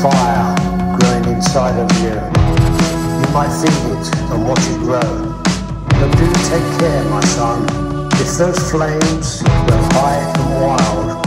fire growing inside of you. You might feed it and watch it grow. But do take care, my son. If those flames grow high and wild,